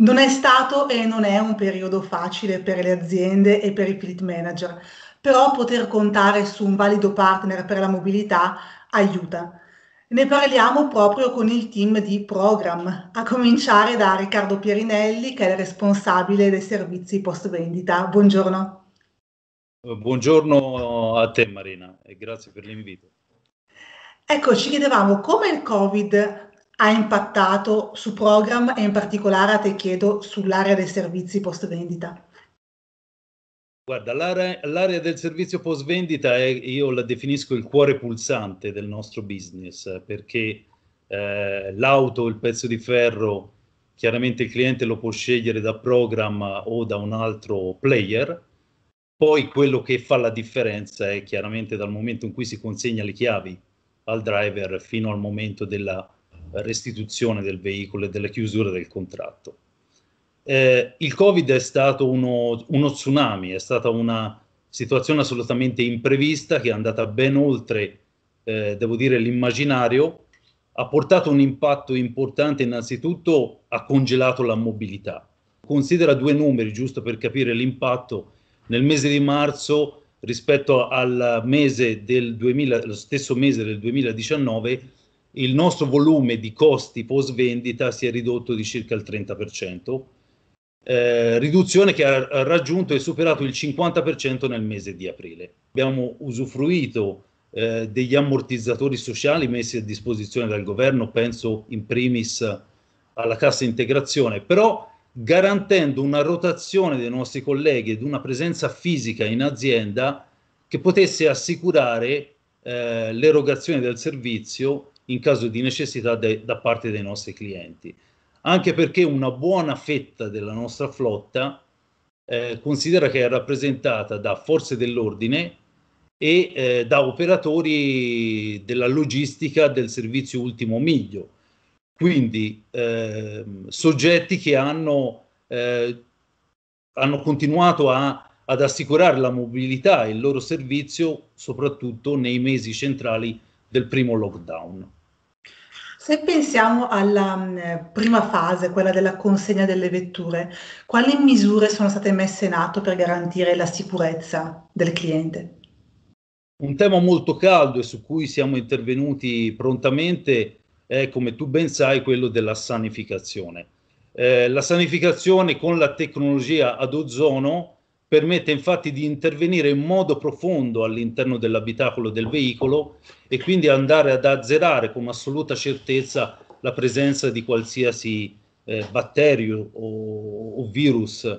Non è stato e non è un periodo facile per le aziende e per i fleet manager, però poter contare su un valido partner per la mobilità aiuta. Ne parliamo proprio con il team di Program, a cominciare da Riccardo Pierinelli, che è il responsabile dei servizi post vendita. Buongiorno. Buongiorno a te Marina e grazie per l'invito. Ecco, ci chiedevamo come il Covid ha impattato su Program e in particolare a te chiedo sull'area dei servizi post vendita? Guarda, l'area, l'area, del servizio post vendita è, io la definisco il cuore pulsante del nostro business perché eh, l'auto, il pezzo di ferro, chiaramente il cliente lo può scegliere da program o da un altro player. Poi quello che fa la differenza è chiaramente dal momento in cui si consegna le chiavi al driver fino al momento della restituzione del veicolo e della chiusura del contratto. Eh, il Covid è stato uno, uno, tsunami, è stata una situazione assolutamente imprevista che è andata ben oltre, eh, devo dire, l'immaginario, ha portato un impatto importante innanzitutto, ha congelato la mobilità. Considera due numeri giusto per capire l'impatto. Nel mese di marzo rispetto al mese del 2000, lo stesso mese del 2019, il nostro volume di costi post vendita si è ridotto di circa il 30%, eh, riduzione che ha raggiunto e superato il 50% nel mese di aprile. Abbiamo usufruito eh, degli ammortizzatori sociali messi a disposizione dal governo, penso in primis alla cassa integrazione, però garantendo una rotazione dei nostri colleghi ed una presenza fisica in azienda che potesse assicurare eh, l'erogazione del servizio in caso di necessità de- da parte dei nostri clienti. Anche perché una buona fetta della nostra flotta eh, considera che è rappresentata da forze dell'ordine e eh, da operatori della logistica del servizio ultimo miglio, quindi eh, soggetti che hanno, eh, hanno continuato a, ad assicurare la mobilità e il loro servizio soprattutto nei mesi centrali del primo lockdown. Se pensiamo alla mh, mm, prima fase, quella della consegna delle vetture, quali misure sono state messe in atto per garantire la sicurezza del cliente? Un tema molto caldo e su cui siamo intervenuti prontamente è, come tu ben sai, quello della sanificazione. Eh, la sanificazione con la tecnologia ad ozono permette infatti di intervenire in modo profondo all'interno dell'abitacolo del veicolo e quindi andare ad azzerare con assoluta certezza la presenza di qualsiasi eh, batterio o, o virus eh,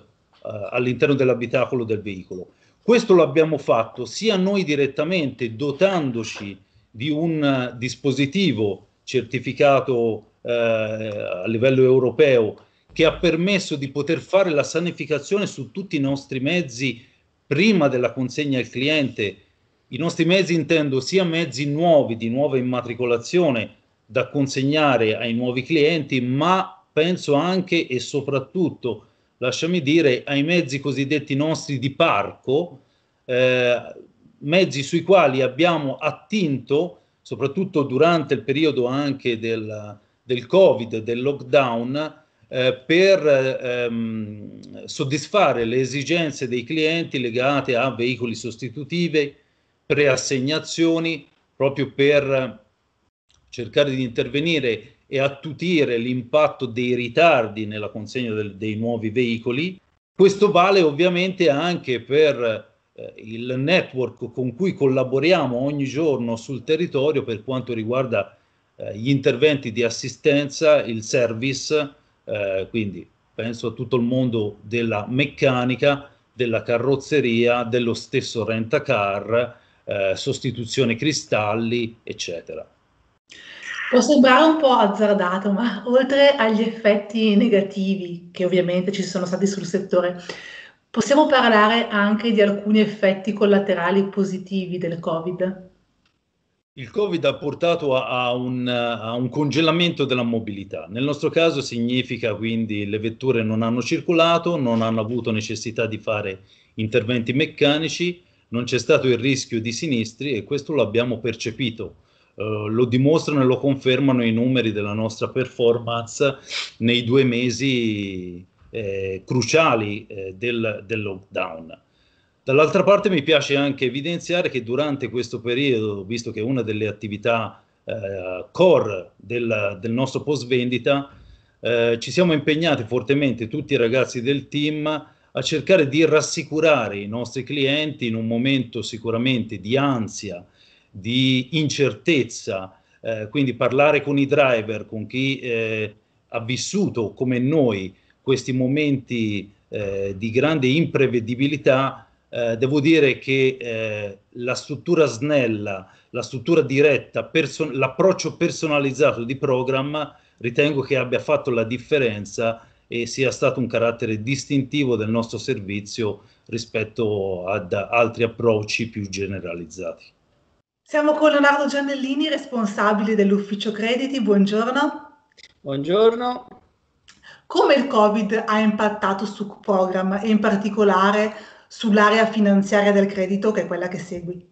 all'interno dell'abitacolo del veicolo. Questo lo abbiamo fatto sia noi direttamente dotandoci di un dispositivo certificato eh, a livello europeo che ha permesso di poter fare la sanificazione su tutti i nostri mezzi prima della consegna al cliente. I nostri mezzi intendo sia mezzi nuovi di nuova immatricolazione da consegnare ai nuovi clienti, ma penso anche e soprattutto, lasciami dire, ai mezzi cosiddetti nostri di parco, eh, mezzi sui quali abbiamo attinto, soprattutto durante il periodo anche del, del Covid, del lockdown, eh, per ehm, soddisfare le esigenze dei clienti legate a veicoli sostitutivi, preassegnazioni, proprio per cercare di intervenire e attutire l'impatto dei ritardi nella consegna del, dei nuovi veicoli. Questo vale ovviamente anche per eh, il network con cui collaboriamo ogni giorno sul territorio per quanto riguarda eh, gli interventi di assistenza, il service, eh, quindi penso a tutto il mondo della meccanica, della carrozzeria, dello stesso rent-a-car, eh, sostituzione cristalli, eccetera. Può sembrare un po' azzardato, ma oltre agli effetti negativi che ovviamente ci sono stati sul settore, possiamo parlare anche di alcuni effetti collaterali positivi del Covid? Il Covid ha portato a, a, un, a, un, congelamento della mobilità. Nel nostro caso significa quindi le vetture non hanno circolato, non hanno avuto necessità di fare interventi meccanici, non c'è stato il rischio di sinistri e questo lo abbiamo percepito. Uh, lo dimostrano e lo confermano i numeri della nostra performance nei due mesi eh, cruciali eh, del, del, lockdown. Dall'altra parte mi piace anche evidenziare che durante questo periodo, visto che è una delle attività eh, core del, del, nostro post vendita, eh, ci siamo impegnati fortemente tutti i ragazzi del team a cercare di rassicurare i nostri clienti in un momento sicuramente di ansia, di incertezza, eh, quindi parlare con i driver, con chi eh, ha vissuto come noi questi momenti eh, di grande imprevedibilità, eh, devo dire che eh, la struttura snella, la struttura diretta, perso- l'approccio personalizzato di programma ritengo che abbia fatto la differenza e sia stato un carattere distintivo del nostro servizio rispetto ad altri approcci più generalizzati. Siamo con Leonardo Giannellini, responsabile dell'ufficio crediti. Buongiorno. Buongiorno. Come il Covid ha impattato su Program e in particolare sull'area finanziaria del credito, che è quella che segui?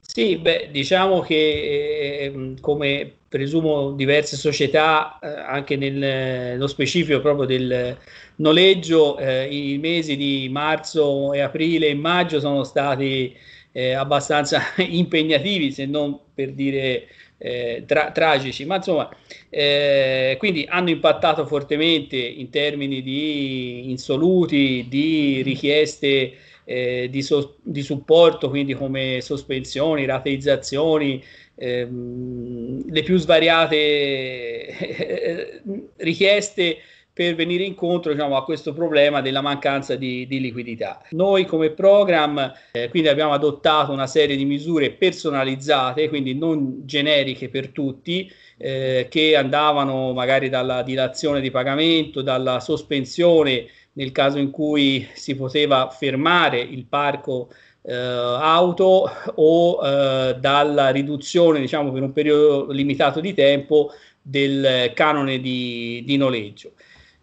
Sì, beh, diciamo che eh, come presumo diverse società, eh, anche nel, nello specifico proprio del noleggio, eh, i mesi di marzo e aprile e maggio sono stati eh, abbastanza impegnativi, se non per dire eh, tra- tragici, ma insomma, eh, quindi hanno impattato fortemente in termini di insoluti, di richieste eh, di, so- di, supporto, quindi come sospensioni, rateizzazioni, ehm, le più svariate richieste per venire incontro diciamo, a questo problema della mancanza di, di liquidità. Noi come program eh, quindi abbiamo adottato una serie di misure personalizzate, quindi non generiche per tutti, eh, che andavano magari dalla dilazione di pagamento, dalla sospensione nel caso in cui si poteva fermare il parco eh, auto o eh, dalla riduzione diciamo per un periodo limitato di tempo del canone di, di noleggio.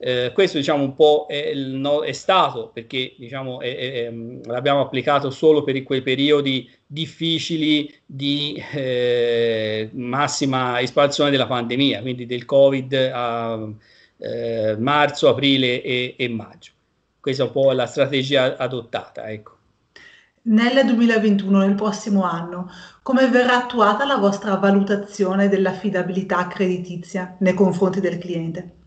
Eh, questo diciamo un po' è, no, è stato perché diciamo, è, è, l'abbiamo applicato solo per quei periodi difficili di eh, massima espansione della pandemia, quindi del Covid a eh, marzo, aprile e, e, maggio. Questa è un po' la strategia adottata. Ecco. Nel 2021, nel prossimo anno, come verrà attuata la vostra valutazione dell'affidabilità creditizia nei confronti del cliente?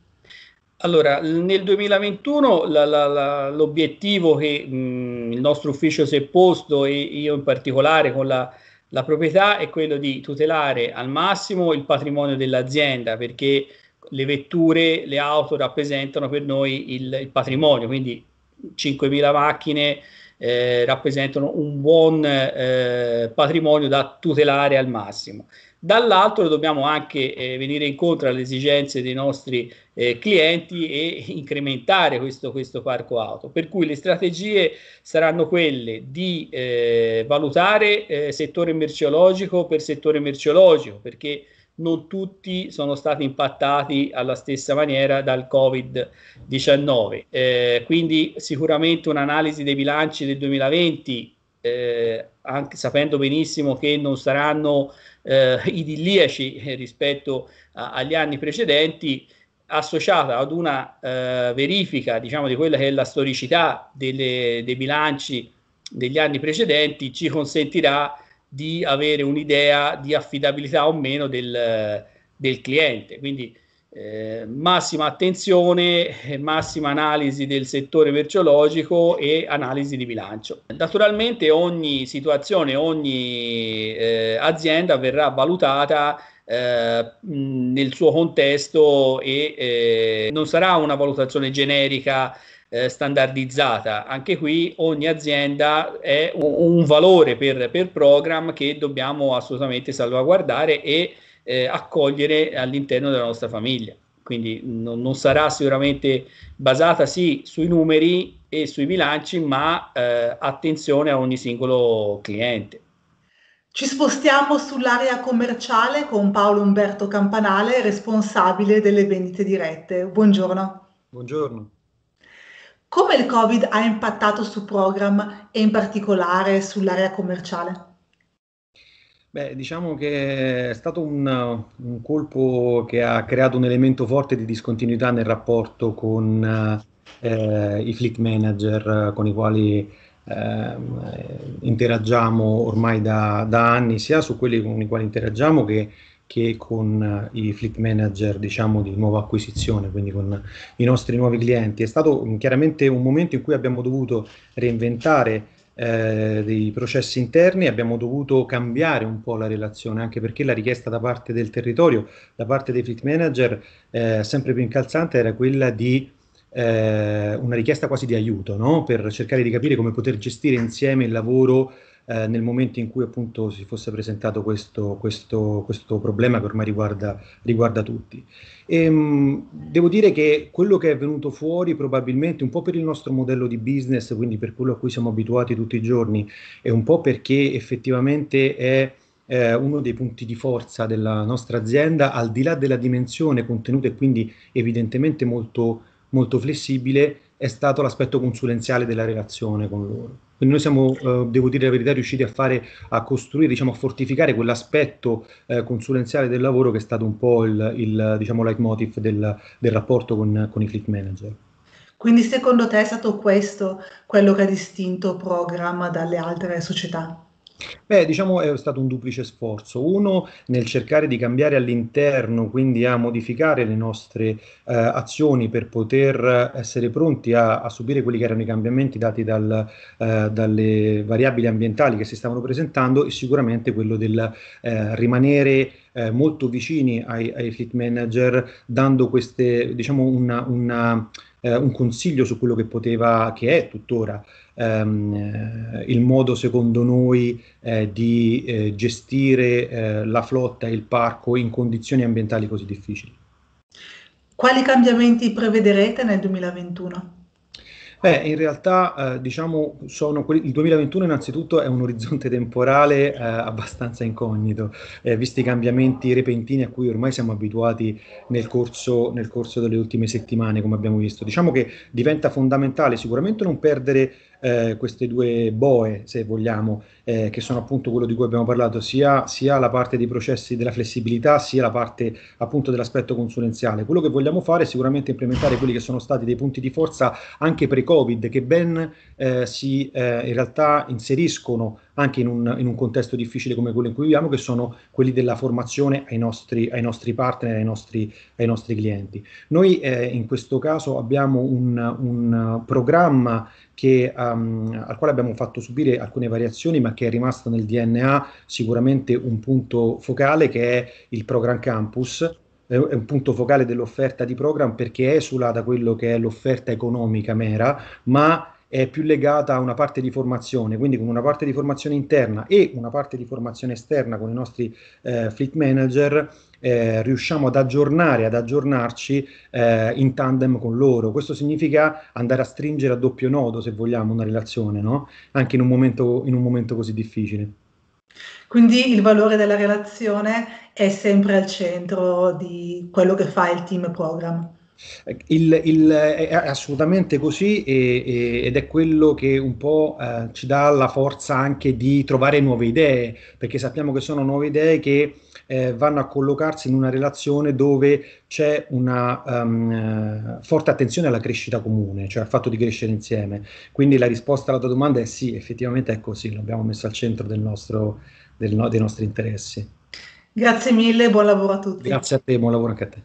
Allora, nel 2021 la, la, la, l'obiettivo che mh, il nostro ufficio si è posto e io in particolare con la, la, proprietà è quello di tutelare al massimo il patrimonio dell'azienda perché le vetture, le auto rappresentano per noi il, il patrimonio, quindi 5.000 macchine eh, rappresentano un buon eh, patrimonio da tutelare al massimo. Dall'altro dobbiamo anche eh, venire incontro alle esigenze dei nostri eh, clienti e incrementare questo, questo, parco auto. Per cui le strategie saranno quelle di eh, valutare eh, settore merceologico per settore merceologico, perché non tutti sono stati impattati alla stessa maniera dal Covid-19. Eh, quindi sicuramente un'analisi dei bilanci del 2020, eh, anche sapendo benissimo che non saranno eh, idilliaci rispetto a, agli anni precedenti, associata ad una eh, verifica diciamo, di quella che è la storicità delle, dei bilanci degli anni precedenti, ci consentirà di avere un'idea di affidabilità o meno del, del cliente. Quindi eh, massima attenzione, massima analisi del settore merceologico e analisi di bilancio. Naturalmente ogni situazione, ogni eh, azienda verrà valutata eh, nel suo contesto e eh, non sarà una valutazione generica eh, standardizzata. Anche qui ogni azienda è un, un valore per, per program che dobbiamo assolutamente salvaguardare e eh, accogliere all'interno della nostra famiglia. Quindi non, non, sarà sicuramente basata sì sui numeri e sui bilanci, ma eh, attenzione a ogni singolo cliente. Ci spostiamo sull'area commerciale con Paolo Umberto Campanale, responsabile delle vendite dirette. Buongiorno. Buongiorno. Come il Covid ha impattato su Program e in particolare sull'area commerciale? Beh, diciamo che è stato un, un, colpo che ha creato un elemento forte di discontinuità nel rapporto con eh, i fleet manager con i quali eh, interagiamo ormai da, da, anni, sia su quelli con i quali interagiamo che, che con i fleet manager diciamo di nuova acquisizione, quindi con i nostri nuovi clienti. È stato chiaramente un momento in cui abbiamo dovuto reinventare eh, dei processi interni, abbiamo dovuto cambiare un po' la relazione, anche perché la richiesta da parte del territorio, da parte dei fleet manager, eh, sempre più incalzante, era quella di eh, una richiesta quasi di aiuto, no? per cercare di capire come poter gestire insieme il lavoro eh, nel momento in cui appunto si fosse presentato questo, questo, questo problema che ormai riguarda, riguarda tutti. E, ehm, mh, devo dire che quello che è venuto fuori probabilmente un po' per il nostro modello di business, quindi per quello a cui siamo abituati tutti i giorni, e un po' perché effettivamente è eh, uno dei punti di forza della nostra azienda, al di là della dimensione contenuta e quindi evidentemente molto, molto flessibile, è stato l'aspetto consulenziale della relazione con loro. Quindi noi siamo, eh, devo dire la verità, riusciti a fare, a costruire, diciamo, a fortificare quell'aspetto eh, consulenziale del lavoro che è stato un po' il, il diciamo, leitmotiv del, del rapporto con, con i fleet manager. Quindi secondo te è stato questo quello che ha distinto Program dalle altre società? Beh, diciamo è stato un duplice sforzo. Uno nel cercare di cambiare all'interno, quindi a modificare le nostre eh, azioni per poter essere pronti a, a, subire quelli che erano i cambiamenti dati dal, eh, dalle variabili ambientali che si stavano presentando e sicuramente quello del eh, rimanere eh, molto vicini ai, ai, fleet manager, dando queste, diciamo, una, una, eh, un consiglio su quello che poteva, che è tuttora ehm, eh, il modo secondo noi eh, di eh, gestire eh, la flotta e il parco in condizioni ambientali così difficili. Quali cambiamenti prevederete nel 2021? Beh, in realtà eh, diciamo quelli, il 2021 innanzitutto è un orizzonte temporale eh, abbastanza incognito, eh, visti i cambiamenti repentini a cui ormai siamo abituati nel corso, nel corso delle ultime settimane, come abbiamo visto. Diciamo che diventa fondamentale sicuramente non perdere eh, queste due boe, se vogliamo, eh, che sono appunto quello di cui abbiamo parlato, sia, sia, la parte dei processi della flessibilità, sia la parte appunto dell'aspetto consulenziale. Quello che vogliamo fare è sicuramente implementare quelli che sono stati dei punti di forza anche pre-Covid, che ben eh, si eh, in realtà inseriscono anche in un, in un, contesto difficile come quello in cui viviamo, che sono quelli della formazione ai nostri, ai nostri partner, ai nostri, ai nostri clienti. Noi eh, in questo caso abbiamo un, un programma che, um, al quale abbiamo fatto subire alcune variazioni, ma che è rimasto nel DNA sicuramente un punto focale, che è il Program Campus, è un punto focale dell'offerta di program perché esula da quello che è l'offerta economica mera, ma è più legata a una parte di formazione, quindi con una parte di formazione interna e una parte di formazione esterna con i nostri eh, fleet manager, eh, riusciamo ad aggiornare, ad aggiornarci eh, in tandem con loro. Questo significa andare a stringere a doppio nodo, se vogliamo, una relazione, no? anche in un, momento, in un momento così difficile. Quindi il valore della relazione è sempre al centro di quello che fa il team program. Il, il, è assolutamente così e, e, ed è quello che un po' eh, ci dà la forza anche di trovare nuove idee, perché sappiamo che sono nuove idee che eh, vanno a collocarsi in una relazione dove c'è una um, forte attenzione alla crescita comune, cioè al fatto di crescere insieme. Quindi la risposta alla tua domanda è sì, effettivamente è così, l'abbiamo messo al centro del nostro, del no, dei nostri interessi. Grazie mille, buon lavoro a tutti. Grazie a te, buon lavoro anche a te.